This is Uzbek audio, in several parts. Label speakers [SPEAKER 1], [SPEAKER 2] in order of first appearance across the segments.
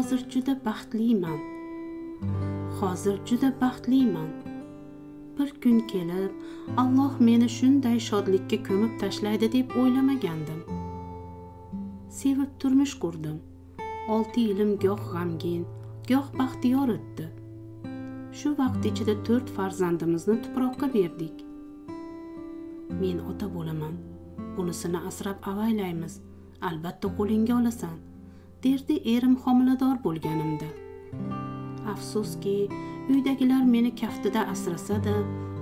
[SPEAKER 1] hozir juda baxtliman. Hozir juda baxtliman. Bir kun kelib alloh meni shunday shodlikka ko'mib tashlaydi deb o'ylamagandim. Sevib turmush qurdim. Olti yilim goh g'amgin goh baxtiyor o'tdi. Shu vaqt ichida to'rt farzandimizni tuproqqa berdik. Men ota bo'laman. Bunisini asrab avaylaymiz. Albatta qo'lingga olasan. Derdi erim homilador bo'lganimda. Afsuski uydagilar meni kaftida asrasada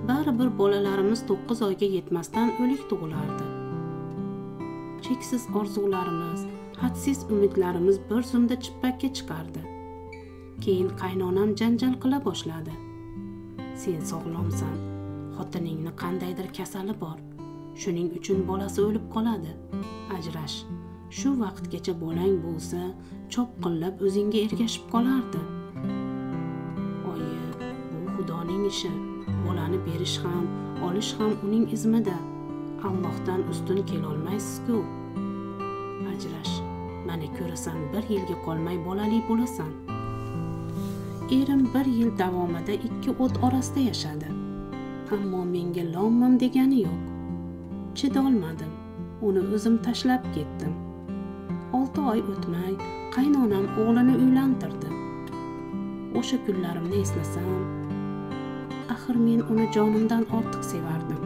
[SPEAKER 1] baribir bolalarimiz to'qqiz oyga yetmasdan o'lik tug'ilardi. Cheksiz orzularimiz hadsiz umidlarimiz bir zumda chippakka chiqardi. Keyin qaynonam janjal qila boshladi. Sen sog'lomsan xotiningni qandaydir kasali bor. Shuning uchun bolasi o'lib qoladi. Ajrash. Shu vaqtgacha bolang bo'lsa chopqillab o'zingga ergashib qolardi. Oyi bu xudoning ishi. Bolani berish ham olish ham uning izmida. Allohdan ustun kelolmaysizku. Ajrash mana ko'rasan bir yilga qolmay bolali bo'lasan. Erim bir yil davomida ikki o't orasida yashadi. Ammo menga lommim degani yo'q. Chidolmadim uni o'zim tashlab ketdim. Olti oy o'tmay qaynonam o'g'lini uylantirdi. O'sha kunlarimni eslasam axir men uni jonimdan ortiq sevardim.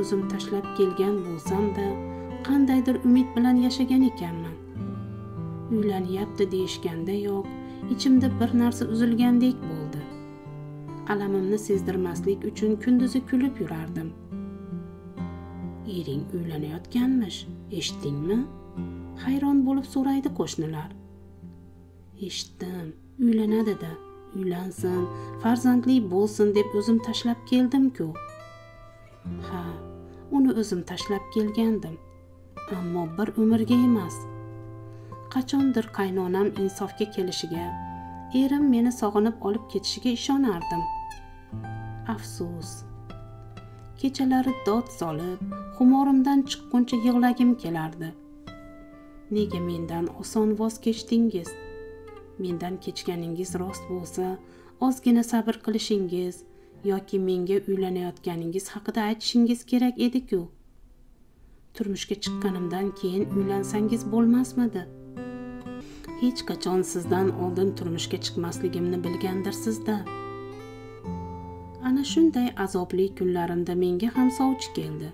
[SPEAKER 1] O'zim tashlab kelgan bo'lsam-da qandaydir umid bilan yashagan ekanman. Uylanyapti deyishgandayoq ichimda bir narsa uzilgandek bo'ldi. Alamimni sezdirmaslik uchun kunduzi kulib yurardim. Ering uylanayotganmish eshitdingmi? Hayron bo'lib so'raydi qo'shnilar. Eshitdim uylanadida uylansin farzandli bo'lsin deb o'zim tashlab keldim-ku. Ha uni o'zim tashlab kelgandim ammo bir umrga emas. Qachondir qaynonam insofga kelishiga erim meni sog'inib olib ketishiga ishonardim. Afsus kechalari dod solib xumorimdan chiqquncha yig'lagim kelardi. Nega mendan oson voz kechdingiz? Mendan kechganingiz rost bo'lsa ozgina sabr qilishingiz yoki menga uylanayotganingiz haqida aytishingiz kerak edi-ku. Turmushga chiqqanimdan keyin uylansangiz bo'lmasmidi? Hech qachon sizdan oldin turmushga chiqmasligimni bilgandirsizda ana shunday azobli kunlarimda menga ham sovchi keldi.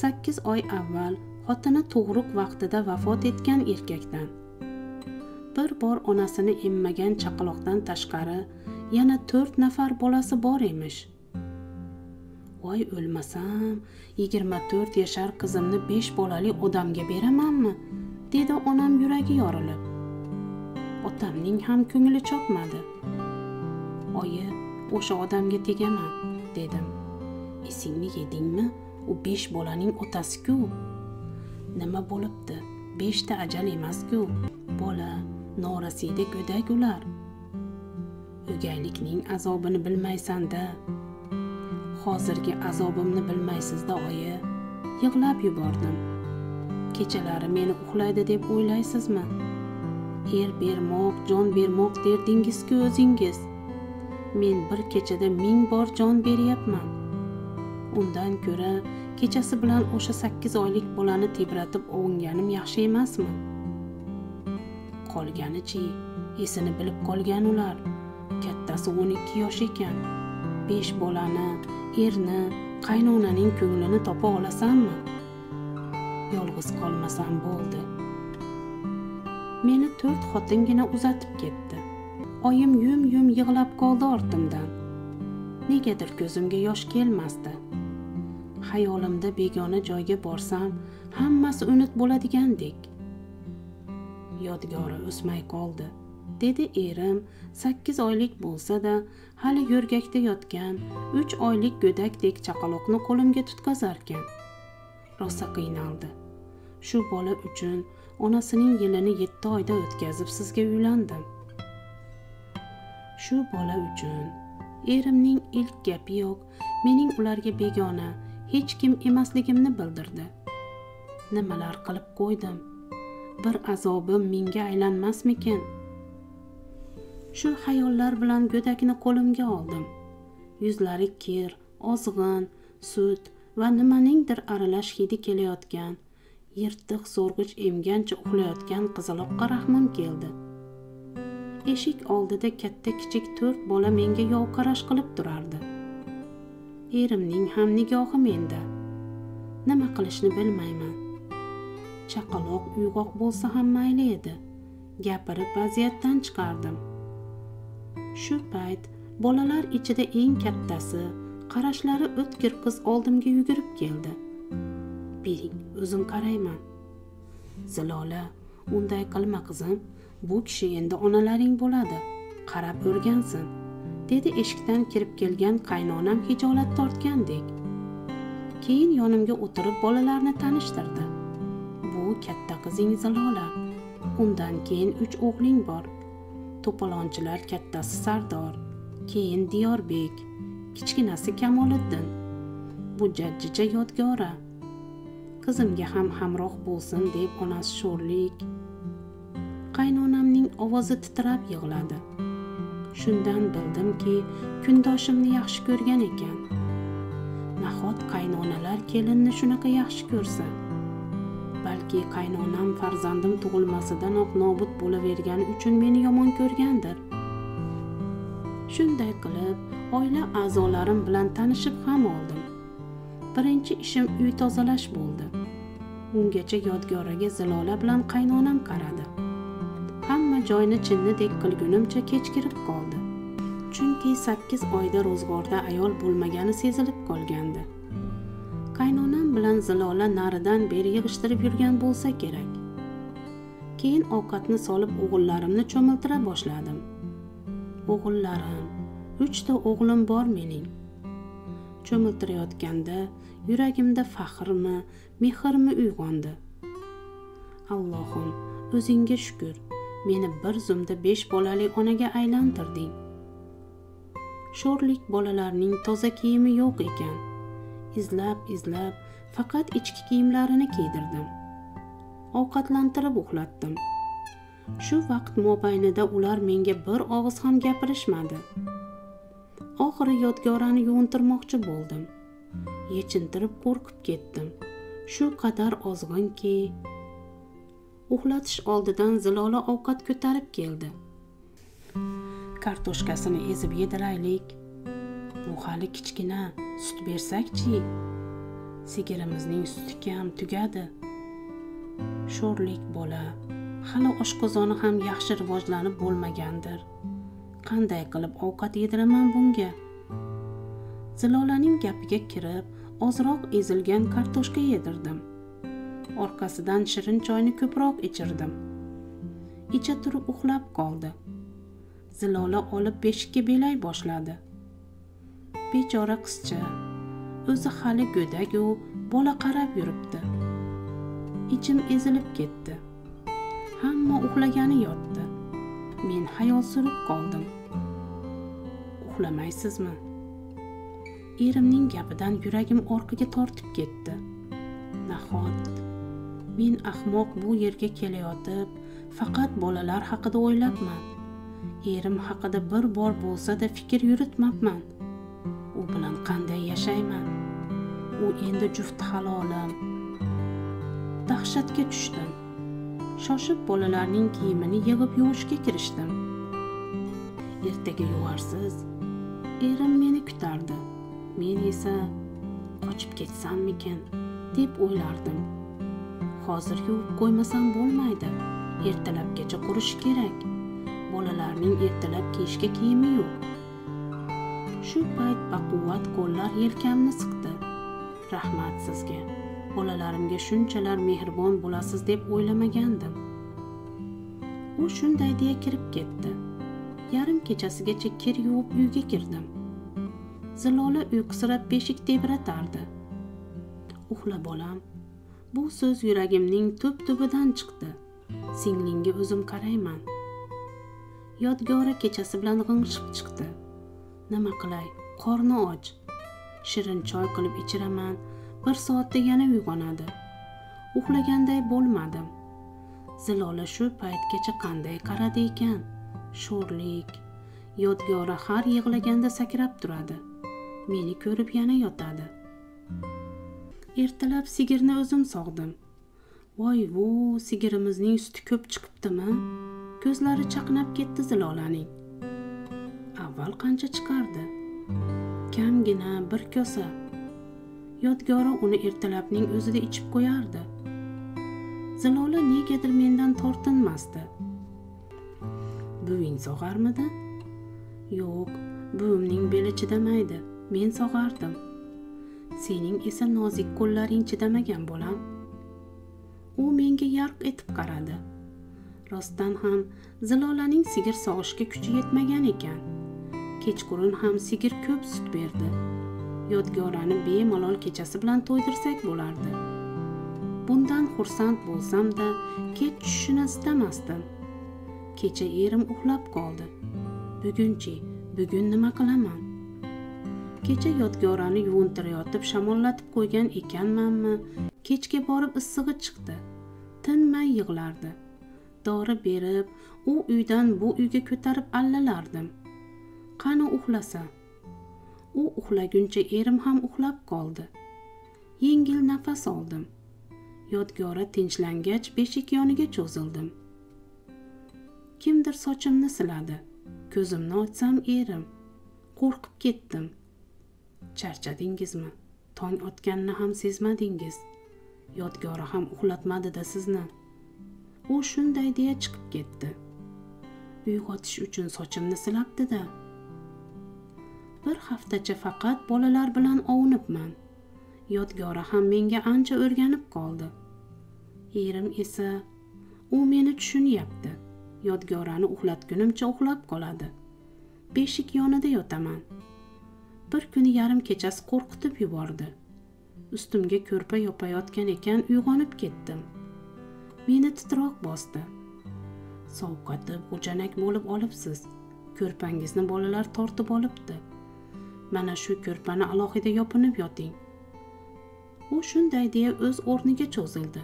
[SPEAKER 1] Sakkiz oy avval xotini tug'ruq vaqtida vafot etgan erkakdan. Bir bor onasini emmagan chaqaloqdan tashqari yana to'rt nafar bolasi bor emish. Voy o'lmasam yigirma to'rt yashar qizimni besh bolali odamga beramanmi? Dedi onam yuragi yorilib. Otamning ham ko'ngli chopmadi. Oyi o'sha odamga tegaman dedim. Esingni yedingmi? U besh bolaning otasi-ku. Nima bo'libdi? Beshta ajal emasku. Bola norasida go'dak ular. O'gaylikning azobini bilmaysanda. Hozirgi azobimni bilmaysizda oyi. Yig'lab yubordim. Kechalari meni uxlaydi deb o'ylaysizmi? Er bermoq jon bermoq derdingizku o'zingiz. Men bir kechada ming bor jon beryapman. Undan ko'ra kechasi bilan o'sha sakkiz oylik bolani tebratib ovunganim yaxshi emasmi? Qolganichi esini bilib qolgan ular. Kattasi o'n ikki yosh ekan. Besh bolani erni qaynonaning ko'nglini topa olasanmi? Yolg'iz qolmasam bo'ldi. Meni to'rt xotingina uzatib ketdi. Oyim yum yum yig'lab qoldi ortimdan. Negadir ko'zimga yosh kelmasdi. Xayolimda begona joyga borsam hammasi unut bo'ladigandek yodgori o'smay qoldi dedi erim. Sakkiz oylik bo'lsa-da hali yo'rgakda yotgan uch oylik go'dakdek chaqaloqni qo'limga tutqazarkan. Rosa qiynaldi. Shu bola uchun onasining yilini yetti oyda o'tkazib sizga uylandim. Shu bola uchun erimning ilk gapi yo'q mening ularga begona hech kim emasligimni bildirdi. Nimalar qilib qo'ydim? Bir azobim menga aylanmasmikin? Shu xayollar bilan go'dakni qo'limga oldim. Yuzlari kir ozg'in sut va nimaningdir aralash hidi kelayotgan yirtiq so'rg'ich emgancha uxlayotgan qizaloqqa rahmim keldi. Eshik oldida katta kichik to'rt bola menga yovqarash qilib turardi. Erimning ham nigohi menda. Nima qilishni bilmayman. Chaqaloq uyg'oq bo'lsa ham mayli edi. Gapirib vaziyatdan chiqardim. Shu payt bolalar ichida eng kattasi qarashlari o'tkir qiz oldimga yugurib keldi. Bering o'zim qarayman. Zilola unday qilma qizim bu kishi endi onalaring bo'ladi. Qarab o'rgansin. Dedi eshikdan kirib kelgan qaynonam hijolat tortgandek. Keyin yonimga o'tirib bolalarni tanishtirdi. Bu katta qizing zilola undan keyin uch o'g'ling bor. To'polonchilar kattasi sardor keyin diyorbek kichkinasi kamoliddin. Bu jajjicha yodgora. Qizimga ham hamroh bo'lsin deb onasi sho'rlik. Qaynonamning ovozi titrab yig'ladi. Shundan bildimki kundoshimni yaxshi ko'rgan ekan. Nahot qaynonalar kelinni shunaqa yaxshi ko'rsa? Balki qaynonam farzandim tug'ilmasidanoq nobud bo'lavergani uchun meni yomon ko'rgandir? Shunday qilib oila a'zolarim bilan tanishib ham oldim. Birinchi ishim uy tozalash bo'ldi. Ungacha yodgoraga zilola bilan qaynonam qaradi. Joyni chinnidek qilgunimcha kech kirib qoldi. Chunki sakkiz oyda ro'zg'orda ayol bo'lmagani sezilib qolgandi. Qaynonam bilan zilola naridan beri yig'ishtirib yurgan bo'lsa kerak. Keyin ovqatni solib o'g'illarimni cho'miltira boshladim. O'g'illarim uchta o'g'lim bor mening. Cho'miltirayotganda yuragimda faxrmi mehrmi uyg'ondi. Allohim o'zingga shukur meni bir zumda besh bolali onaga aylantirding. Sho'rlik bolalarning toza kiyimi yo'q ekan. Izlab izlab faqat ichki kiyimlarini kiydirdim. Ovqatlantirib uxlatdim. Shu vaqt mobaynida ular menga bir og'iz ham gapirishmadi. Oxiri yodgorani yuvintirmoqchi bo'ldim. Yechintirib qo'rqib ketdim. Shu qadar ozg'inki uxlatish oldidan zilola ovqat ko'tarib keldi. Kartoshkasini ezib yediraylik. Bu hali kichkina sut bersakchi. Sigirimizning suti kam tugadi. Sho'rlik bola hali oshqozoni ham yaxshi rivojlanib bo'lmagandir. Qanday qilib ovqat yediraman bunga? Zilolaning gapiga kirib ozroq ezilgan kartoshka yedirdim. Orqasidan shirin choyni ko'proq ichirdim. Icha turib uxlab qoldi. Zilola olib beshikka belay boshladi. Bechora qizcha o'zi hali go'dagu bola qarab yuribdi. Ichim ezilib ketdi. Hamma uxlagani yotdi. Men xayol surib qoldim. Uxlamaysizmi? Erimning gapidan yuragim orqaga tortib ketdi. Nahot? Men ahmoq bu yerga kelayotib faqat bolalar haqida o'ylabman erim haqida bir bor bo'lsa-da fikr yuritmabman. U bilan qanday yashayman? U endi juft halolim. Dahshatga tushdim. Shoshib bolalarning kiyimini yig'ib yuvishga kirishdim. Ertaga yuvarsiz erim meni kutardi. Men esa qochib ketsammikin deb o'ylardim. Hozir yuvib qo'ymasam bo'lmaydi. Ertalabgacha qurishi kerak. Bolalarning ertalab kiyishga kiyimi yo'q. Shu payt baquvvat qo'llar yelkamni siqdi. Rahmat sizga. Bolalarimga shunchalar mehribon bo'lasiz deb o'ylamagandim. U shunday deya kirib ketdi. Yarim kechasigacha kir yuvib uyga kirdim. Zilola uyqusirab beshik tebratardi. Uxla bolam bu so'z yuragimning tub tubidan chiqdi. Singlingga o'zim qarayman. Yodgora kechasi bilan g'ingshib chiqdi. Nima qilay? Qorni och. Shirin choy qilib ichiraman. Bir soatda yana uyg'onadi. Uxlaganday bo'lmadim. Zilola shu paytgacha qanday qaradi ekan? Sho'rlik. Yodgori har yig'laganda sakrab turadi. Meni ko'rib yana yotadi. Ertalab sigirni o'zim sog'dim. Voy vo sigirimizning suti ko'p chiqibdimi? Ko'zlari chaqnab ketdi zilolaning avval qancha chiqardi? Kamgina bir kosa. Yodgori uni ertalabning o'zida ichib qo'yardi. Zilola negadir mendan tortinmasdi. Buving sog'armidi? Yo'q buvimning beli chidamaydi. Men sog'ardim. Sening esa nozik qo'llaring chidamagan bolam. U menga yarq etib qaradi. Rostdan ham zilolaning sigir sog'ishga kuchi yetmagan ekan. Kechqurun ham sigir ko'p sut berdi. Yodgorani bemalol kechasi bilan to'ydirsak bo'lardi. Bundan xursand bo'lsam-da kech tushishini istamasdim. Kecha erim uxlab qoldi. Bugunchi bugun nima qilaman? Kecha yodgorani yuvintirayotib shamollatib qo'ygan ekanmanmi? Kechga borib issig'i chiqdi. Tinmay yig'lardi. Dori berib u uydan bu uyga ko'tarib allalardim. Qani uxlasa? U uxlaguncha erim ham uxlab qoldi. Yengil nafas oldim. Yodgora tinchlangach beshik yoniga cho'zildim. Kimdir sochimni siladi. Ko'zimni ochsam erim. Qo'rqib ketdim. Charchadingizmi? Tong otganini ham sezmadingiz. Yodgori ham uxlatmadida sizni. U shunday deya chiqib ketdi. Uyg'otish uchun sochimni silabdida bir haftacha faqat bolalar bilan ovunibman. Yodgora ham menga ancha o'rganib qoldi. Erim esa u meni tushunyapti. Yodgorani uxlatgunimcha uxlab qoladi. Beshik yonida yotaman. Bir kuni yarim kechasi qo'rqitib yubordi. Ustimga ko'rpa yopayotgan ekan uyg'onib ketdim. Meni titroq bosdi. Sovqatib g'ujanak bo'lib olibsiz. Ko'rpangizni bolalar tortib olibdi. Mana shu ko'rpani alohida yopinib yoting. U shunday deya o'z o'rniga cho'zildi.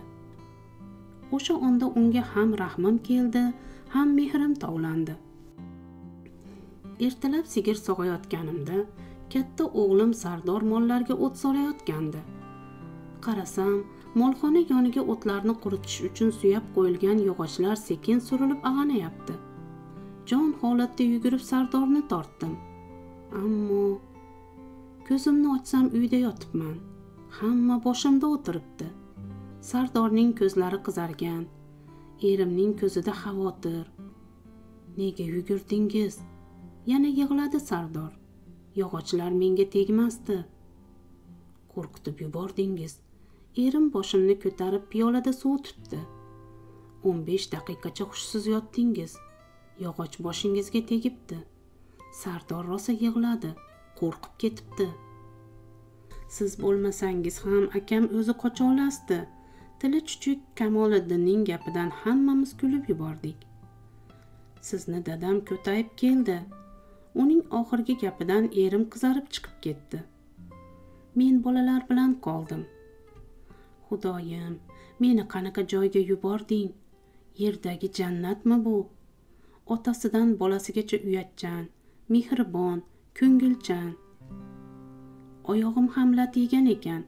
[SPEAKER 1] O'sha onda unga ham rahmim keldi ham mehrim tovlandi. Ertalab sigir sog'ayotganimda katta o'g'lim sardor mollarga o't solayotgandi. Qarasam molxona yoniga o'tlarni quritish uchun suyab qo'yilgan yog'ochlar sekin surilib ag'anayapti. Jon holatda yugurib sardorni tortdim. Ammo ko'zimni ochsam uyda yotibman. Hamma boshimda o'tiribdi. Sardorning ko'zlari qizargan erimning ko'zida xavotir. Nega yugurdingiz? Yana yig'ladi sardor. Yog'ochlar menga tegmasdi. Qo'rqitib yubordingiz. Erim boshimni ko'tarib piyolada suv tutdi. O'n besh daqiqacha hushsiz yotdingiz. Yog'och boshingizga tegibdi. Sardor rosa yig'ladi qo'rqib ketibdi. Siz bo'lmasangiz ham akam o'zi qocholasdi tili chuchuk kamoliddinning gapidan hammamiz kulib yubordik. Sizni dadam ko'tayib keldi. Uning oxirgi gapidan erim qizarib chiqib ketdi. Men bolalar bilan qoldim. Xudoyim meni qanaqa joyga yubording? Yerdagi jannatmi bu? Otasidan bolasigacha uyatchan mehribon ko'ngilchan. Oyog'im ham lat yegan ekan.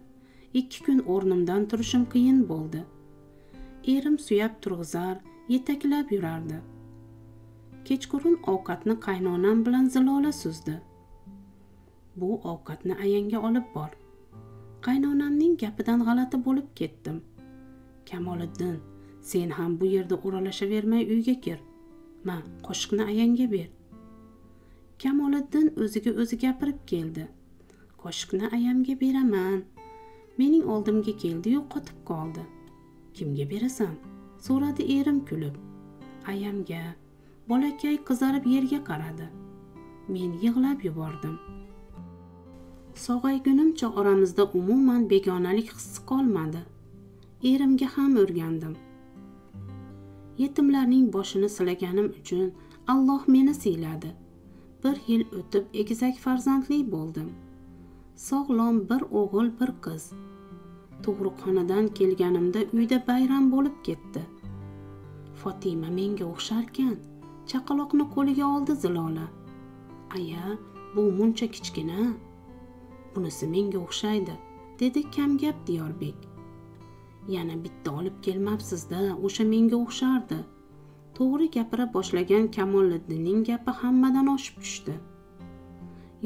[SPEAKER 1] Ikki kun o'rnimdan turishim qiyin bo'ldi. Erim suyab turg'izar yetaklab yurardi. Kechqurun ovqatni qaynonam bilan zilola suzdi. Bu ovqatni ayangga olib bor. Qaynonamning gapidan g'alati bo'lib ketdim. Kamoliddin sen ham bu yerda o'ralashavermay uyga kir. Ma qoshiqni ayangga ber. Kamoliddin o'ziga o'zi gapirib keldi. Qoshiqni ayamga beraman. Mening oldimga keldi-yu qotib qoldi. Kimga berasan? So'radi erim kulib. Ayamga. Bolakay qizarib yerga qaradi. Men yig'lab yubordim. Sog'aygunimcha oramizda umuman begonalik hissi qolmadi. Erimga ham o'rgandim. Yetimlarning boshini silaganim uchun alloh meni siyladi bir yil o'tib egizak farzandli bo'ldim. Sog'lom bir o'g'il bir qiz. Tug'ruqxonadan kelganimda uyda bayram bo'lib ketdi. Fotima menga o'xsharkan. Chaqaloqni qo'liga oldi zilola. Aya bu muncha kichkina. Bunisi menga o'xshaydi dedi kamgap diyorbek. Yana bitta olib kelmabsizda o'sha menga o'xshardi. To'g'ri gapira boshlagan kamoliddinning gapi hammadan oshib tushdi.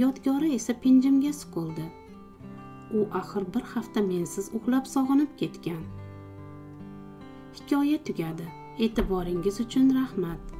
[SPEAKER 1] Yodgori esa pinjimga suqildi u axir bir hafta mensiz uxlab sog'inib ketgan. Hikoya tugadi e'tiboringiz uchun rahmat.